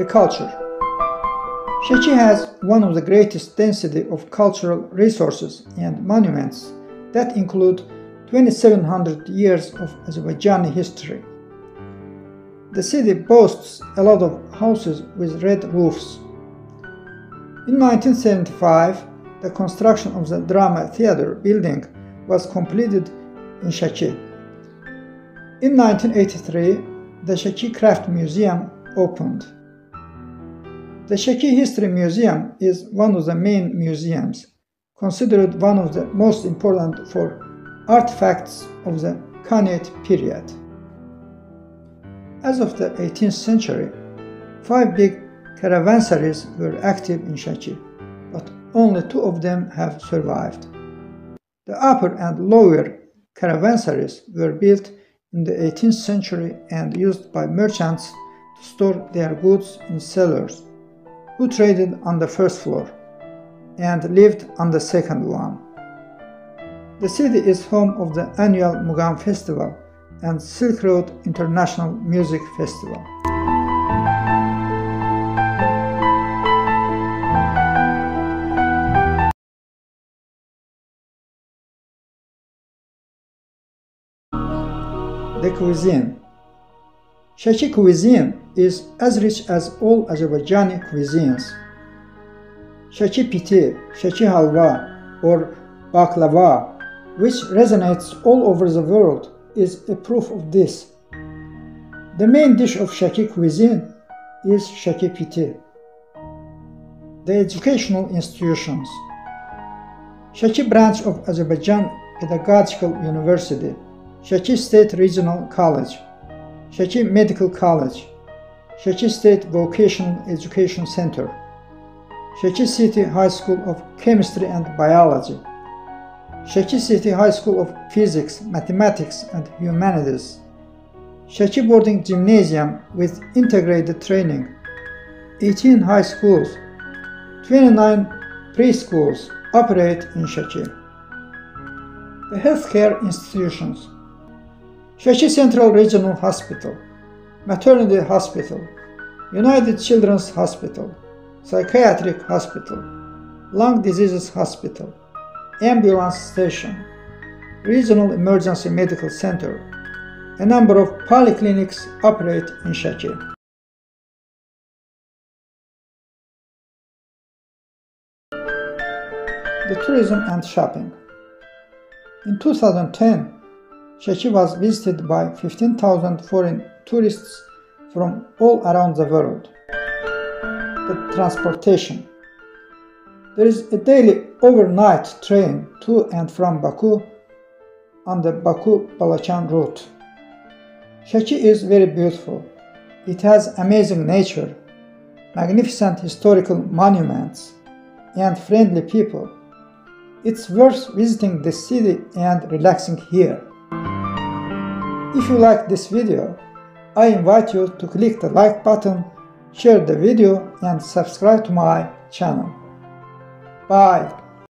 The culture. Sheki has one of the greatest density of cultural resources and monuments that include 2700 years of Azerbaijani history. The city boasts a lot of houses with red roofs. In 1975, the construction of the Drama Theater building was completed in Sheki. In 1983, the Sheki Craft Museum opened. The Sheki History Museum is one of the main museums, considered one of the most important for artifacts of the Khanate period. As of the 18th century, five big caravansaries were active in Sheki, but only two of them have survived. The upper and lower caravansaries were built in the 18th century and used by merchants to store their goods in cellars who traded on the first floor and lived on the second one. The city is home of the annual Mugham Festival and Silk Road International Music Festival. The cuisine Sheki cuisine is as rich as all Azerbaijani cuisines. Sheki piti, Sheki halva, or baklava, which resonates all over the world, is a proof of this. The main dish of Sheki cuisine is Sheki piti. The educational institutions Sheki branch of Azerbaijan Pedagogical University, Sheki State Regional College, Sheki Medical College, Sheki State Vocational Education Center, Sheki City High School of Chemistry and Biology, Sheki City High School of Physics, Mathematics and Humanities, Sheki Boarding Gymnasium with integrated training, 18 high schools, 29 preschools operate in Sheki. The healthcare institutions Sheki Central Regional Hospital, Maternity Hospital, United Children's Hospital, Psychiatric Hospital, Lung Diseases Hospital, Ambulance Station, Regional Emergency Medical Center, a number of polyclinics operate in Sheki. The tourism and shopping. In 2010, Sheki was visited by 15,000 foreign tourists from all around the world. The transportation. There is a daily overnight train to and from Baku on the Baku-Balakan route. Sheki is very beautiful. It has amazing nature, magnificent historical monuments, and friendly people. It's worth visiting the city and relaxing here. If you like this video, I invite you to click the like button, share the video and subscribe to my channel. Bye!